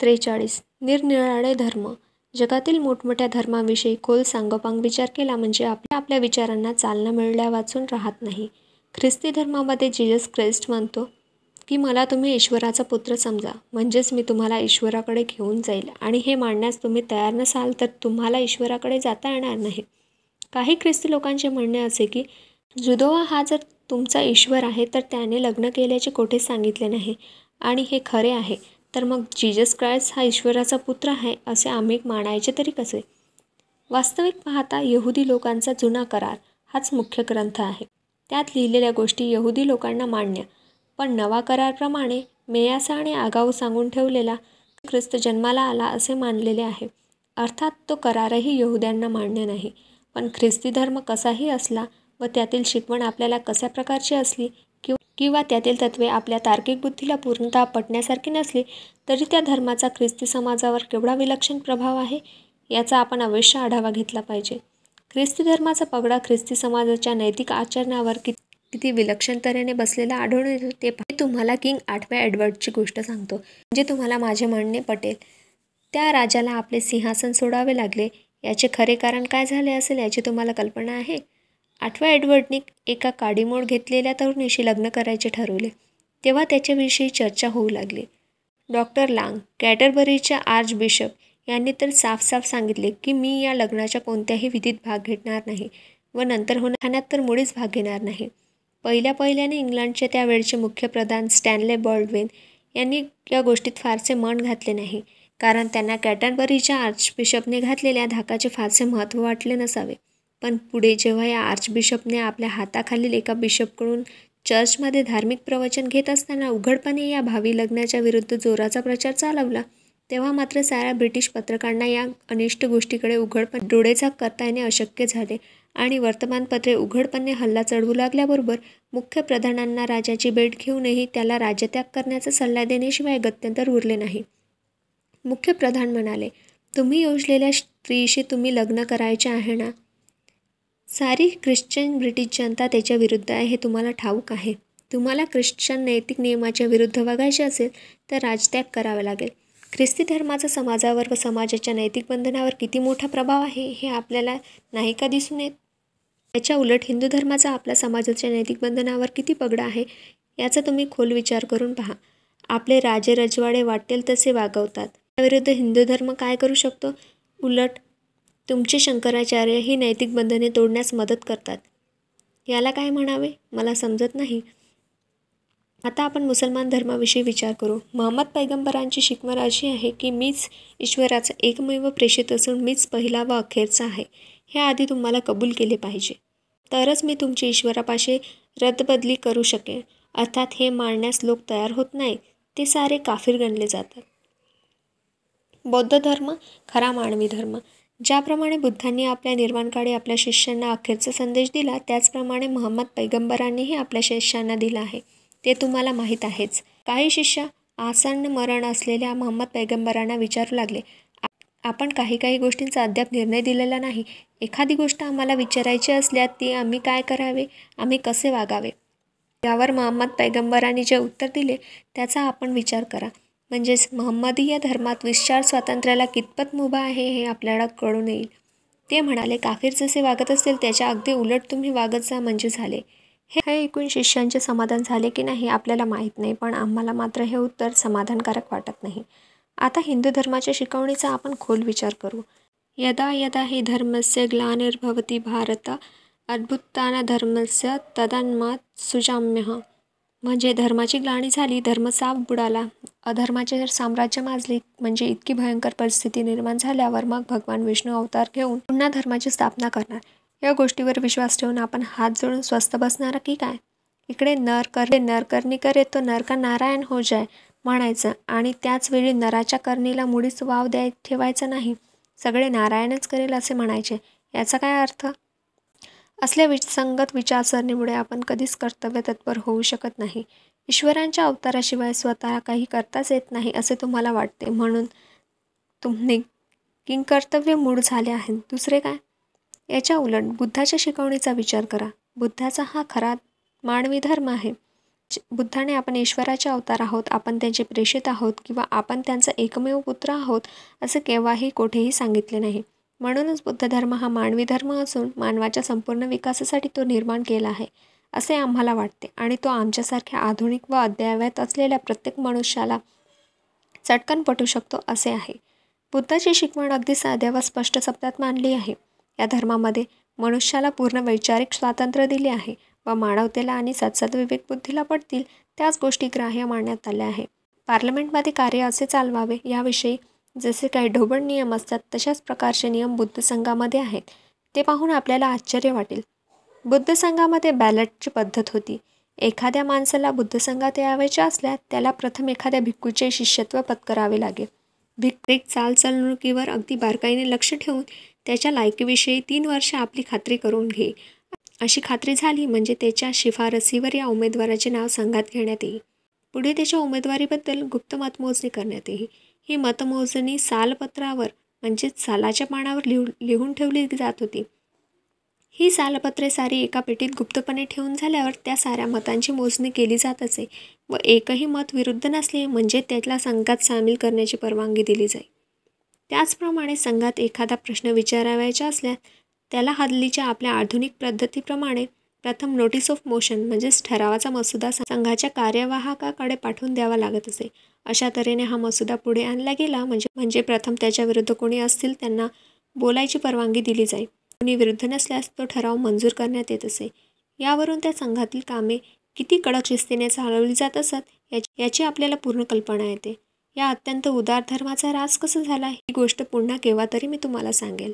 त्रेचाळीस. निरनिराळे धर्म. जगातील मोठमोठ्या धर्मांविषयी खोल सांगोपांग विचार केला म्हणजे आपल्या आपल्या विचारांना चालना मिळल्या वाचून राहत नाही. ख्रिस्ती धर्मामध्ये जीजस क्रिस्ट म्हणतो की मला तुम्ही ईश्वराचा पुत्र समजा. म्हणजेच मी तुम्हाला ईश्वराकडे घेऊन जाईल. आणि हे मांडण्यास तुम्ही तयार नसाल तर तुम्हाला ईश्वराकडे जाता येणार नाही. काही ख्रिस्ती लोकांचे म्हणणे असे की जुदोवा हा जर तुमचा ईश्वर आहे तर त्याने लग्न केल्याचे कोठेच सांगितले नाही. आणि हे खरे आहे. तर मग जीजस क्राइस्ट हा ईश्वराचा पुत्र आहे असे आम्ही मानायचे तरी कसे? वास्तविक पाहता यहुदी लोकांचा जुना करार हाच मुख्य ग्रंथ आहे. त्यात लिहिलेल्या गोष्टी यहुदी लोकांना मान्य. पण नवा करारप्रमाणे मेयासा आणि आगाऊ सांगून ठेवलेला ख्रिस्त जन्माला आला असे मानलेले आहे. अर्थात तो करारही यहुद्यांना मान्य नाही. पण ख्रिस्ती धर्म कसाही असला व त्यातील शिकवण आपल्याला कशा प्रकारची असली किंवा त्यातील तत्वे आपल्या तार्किक बुद्धीला पूर्णतः पटण्यासारखी नसली तरी त्या धर्माचा ख्रिस्ती समाजावर केवढा विलक्षण प्रभाव आहे याचा आपण अवश्य आढावा घेतला पाहिजे. ख्रिस्ती धर्माचा पगडा ख्रिस्ती समाजाच्या नैतिक आचरणावर किती किती विलक्षण तऱ्हेने बसलेला आढळून येतो ते तुम्हाला किंग आठव्या एडवर्डची गोष्ट सांगतो म्हणजे तुम्हाला माझे म्हणणे पटेल. त्या राजाला आपले सिंहासन सोडावे लागले याचे खरे कारण काय झाले असेल याची तुम्हाला कल्पना आहे? आठव्या एडवर्डने एका काडीमोड घेतलेल्या तरुणीशी लग्न करायचे ठरवले. तेव्हा त्याच्याविषयी चर्चा होऊ लागली. डॉक्टर लांग कॅटरबरीच्या आर्च बिशप यांनी तर साफ साफ सांगितले की मी या लग्नाच्या कोणत्याही विधीत भाग घेणार नाही व नंतर होण्यात तर मुळीच भाग घेणार नाही. पहिल्या पहिल्याने इंग्लंडचे त्यावेळचे मुख्यप्रधान स्टॅनले बॉल्डविन यांनी या गोष्टीत फारसे मन घातले नाही कारण त्यांना कॅटनबरीच्या आर्चबिशपने घातलेल्या धाकाचे फारसे महत्त्व वाटले नसावे. पण पुढे जेव्हा या आर्चबिशपने आपल्या हाताखालील एका बिशपकडून चर्चमध्ये धार्मिक प्रवचन घेत असताना उघडपणे या भावी लग्नाच्या विरुद्ध जोराचा प्रचार चालवला तेव्हा मात्र साऱ्या ब्रिटिश पत्रकारांना या अनिष्ट गोष्टीकडे उघडपणे डोळेझाक करता येणे अशक्य झाले आणि वर्तमानपत्रे उघडपणे हल्ला चढवू लागल्याबरोबर मुख्य प्रधानांना राजाची भेट घेऊनही त्याला राज्यत्याग करण्याचा सल्ला देण्याशिवाय गत्यंतर उरले नाही. मुख्य प्रधान म्हणाले तुम्ही योजलेल्या स्त्रीशी तुम्ही लग्न करायचे आहे ना? सारी ख्रिश्चन ब्रिटिश जनता त्याच्या विरुद्ध आहे हे तुम्हाला ठाऊक आहे. तुम्हाला ख्रिश्चन नैतिक नियमाच्या विरुद्ध वागायचे असेल तर राजत्याग करावा लागेल. ख्रिस्ती धर्माचा समाजावर व समाजाच्या नैतिक बंधनावर किती मोठा प्रभाव आहे हे आपल्याला नाही का दिसून येत? याच्या उलट हिंदू धर्माचा आपल्या समाजाच्या नैतिक बंधनावर किती पगडा आहे याचा तुम्ही खोल विचार करून पहा. आपले राजे रजवाडे वाटेल तसे वागवतात. त्याविरुद्ध हिंदू धर्म काय करू शकतो? उलट तुमचे शंकराचार्य ही नैतिक बंधने तोडण्यास मदत करतात. याला काय म्हणावे? मला समजत नाही. आता आपण मुसलमान धर्माविषयी विचार करू. महम्मद पैगंबरांची शिकवण अशी आहे की मीच ईश्वराचा एकमेव प्रेषित असून मीच पहिला व अखेरचा आहे. हे आधी तुम्हाला कबूल केले पाहिजे. तरच मी तुमची ईश्वरापाशी रद्दबदली करू शकेन. अर्थात हे मानण्यास लोक तयार होत नाही. ते सारे काफीर गणले जातात. बौद्ध धर्म खरा मानवी धर्म. ज्याप्रमाणे बुद्धांनी आपल्या निर्माणकाळी आपल्या शिष्यांना अखेरचा संदेश दिला त्याचप्रमाणे महम्मद पैगंबरांनीही आपल्या शिष्यांना दिला आहे. ते तुम्हाला माहीत आहेच. काही शिष्य आसन्न मरण असलेल्या महम्मद पैगंबरांना विचारू लागले. आपण काही काही गोष्टींचा अद्याप निर्णय दिलेला नाही. एखादी गोष्ट आम्हाला विचारायची असल्यास ती आम्ही काय करावे? आम्ही कसे वागावे? यावर महम्मद पैगंबरांनी जे उत्तर दिले त्याचा आपण विचार करा. म्हणजेच महम्मदीय धर्मात विचार स्वातंत्र्याला कितपत मुभा आहे हे आपल्याला कळून येईल ते म्हणाले काफीर जसे वागत असतील त्याच्या अगदी उलट तुम्ही वागत जा म्हणजे झाले. हे ऐकून शिष्यांचे समाधान झाले की नाही आपल्याला माहीत नाही पण आम्हाला मात्र हे उत्तर समाधानकारक वाटत नाही. आता हिंदू धर्माच्या शिकवणीचा आपण खोल विचार करू. यदा यदा हि धर्मस्य ग्लानिर्भवती भारत अद्भुताना धर्मस्य तदन्मात सुजाम्य। म्हणजे धर्माची ग्लाणी झाली धर्म साफ बुडाला. अधर्माचे जर साम्राज्य माजले म्हणजे इतकी भयंकर परिस्थिती निर्माण झाल्यावर मग भगवान विष्णू अवतार घेऊन पुन्हा धर्माची स्थापना करणार. या गोष्टीवर विश्वास ठेवून आपण हात जोडून स्वस्थ बसणार की काय? इकडे नर करे नर करणी करे तो नर का नारायण हो जाय म्हणायचं. आणि त्याचवेळी नराच्या करणीला मुळीच वाव द्याय ठेवायचा नाही. सगळे नारायणच करेल असे म्हणायचे. याचा काय अर्थ? असल्या विसंगत विचारसरणीमुळे आपण कधीच कर्तव्य तत्पर होऊ शकत नाही. ईश्वरांच्या अवताराशिवाय स्वतः काही करताच येत नाही असे तुम्हाला वाटते. म्हणून तुम्ही किंकर्तव्य मूळ झाले आहेत. दुसरे काय? याच्या उलट बुद्धाच्या शिकवणीचा विचार करा. बुद्धाचा हा खरा मानवी धर्म आहे. बुद्धाने आपण ईश्वराचे अवतार आहोत आपण त्यांचे प्रेषित आहोत किंवा आपण त्यांचा एकमेव पुत्र आहोत असं केव्हाही कोठेही सांगितले नाही. म्हणूनच बुद्ध धर्म हा मानवी धर्म असून मानवाच्या संपूर्ण विकासासाठी तो निर्माण केला आहे असे आम्हाला वाटते. आणि तो आमच्यासारख्या आधुनिक व अद्ययावत असलेल्या प्रत्येक मनुष्याला चटकन पटू शकतो असे आहे. बुद्धाची शिकवण अगदी साध्या व स्पष्ट शब्दात मांडली आहे. या धर्मामध्ये मनुष्याला पूर्ण वैचारिक स्वातंत्र्य दिले आहे व मानवतेला आणि सत्सद विवेक बुद्धीला पडतील त्याच गोष्टी ग्राह्य मानण्यात आल्या आहे. पार्लमेंटमध्ये कार्य असे चालवावे याविषयी जसे काही ढोबळ नियम असतात तशाच प्रकारचे नियम बुद्ध संघामध्ये आहेत. ते पाहून आपल्याला आश्चर्य वाटेल. बुद्ध संघामध्ये बॅलटची पद्धत होती. एखाद्या माणसाला बुद्ध संघात यावायचे असल्यास त्याला प्रथम एखाद्या भिक्खूचे शिष्यत्व पत्करावे लागेल. भिक्खू चालचालणुकीवर अगदी बारकाईने लक्ष ठेवून त्याच्या लायकीविषयी तीन वर्ष आपली खात्री करून घे. अशी खात्री झाली म्हणजे त्याच्या शिफारसीवर या उमेदवाराचे नाव संघात घेण्यात येईल. पुढे त्याच्या उमेदवारीबद्दल गुप्त मतमोजणी करण्यात येईल. ही मतमोजणी सालपत्रावर म्हणजेच सालाच्या पानावर लिहू लिहून ठेवली जात होती. ही सालपत्रे सारी एका पेटीत गुप्तपणे ठेवून झाल्यावर त्या साऱ्या मतांची मोजणी केली जात असे व एकही मत विरुद्ध नसले म्हणजे त्याला संघात सामील करण्याची परवानगी दिली जाई. त्याचप्रमाणे संघात एखादा प्रश्न विचारावायचा असल्यास त्याला हल्लीच्या आपल्या आधुनिक पद्धतीप्रमाणे प्रथम नोटीस ऑफ मोशन म्हणजेच ठरावाचा मसुदा संघाच्या कार्यवाहकाकडे पाठवून द्यावा लागत असे. अशा तऱ्हेने हा मसुदा पुढे आणला गेला म्हणजे म्हणजे प्रथम त्याच्या विरुद्ध कोणी असतील त्यांना बोलायची परवानगी दिली जाईल. कोणी विरुद्ध नसल्यास तो ठराव मंजूर करण्यात येत असे. यावरून त्या संघातील कामे किती कडक शिस्तीने चालवली जात असत याची आपल्याला पूर्ण कल्पना येते. या अत्यंत उदार धर्माचा रास कसा झाला ही गोष्ट पुन्हा केव्हा तरी मी तुम्हाला सांगेल.